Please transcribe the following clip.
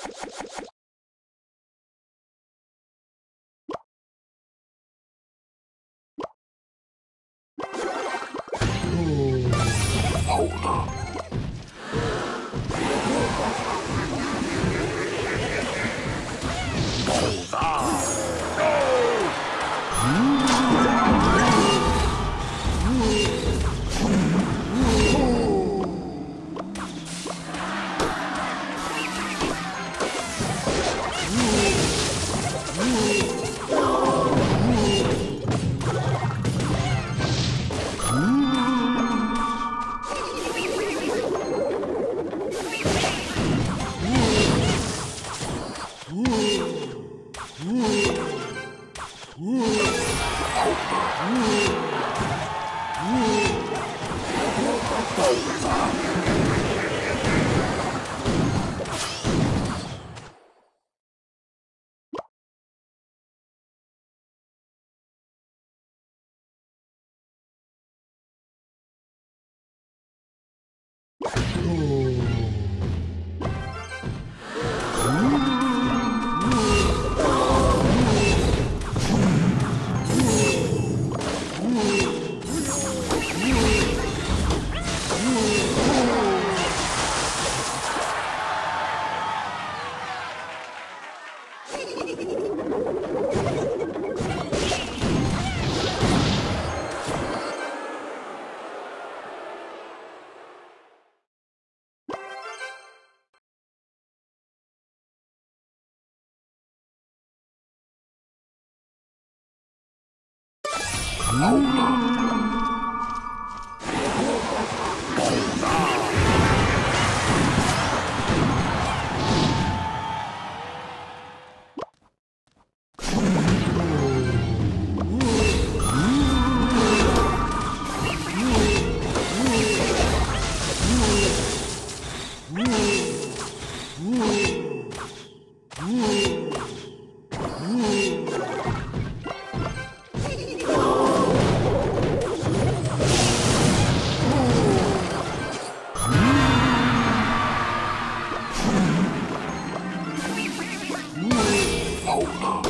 Hold up. Hold up. Oh,